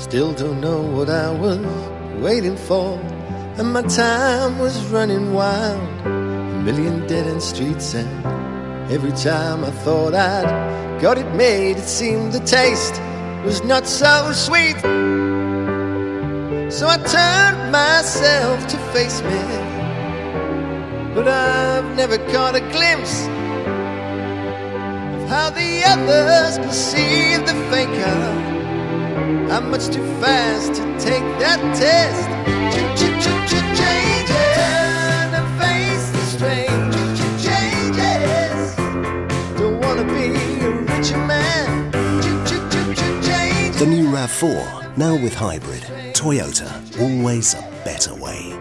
Still don't know what I was waiting for, and my time was running wild. A million dead end streets, and every time I thought I'd got it made, it seemed the taste was not so sweet. So I turned myself to face me, but I've never caught a glimpse of how the others perceive much too fast to take that test. Changes. And face the strange. Changes. Don't wanna be a richer man. The new RAV4, now with hybrid. Toyota, always a better way.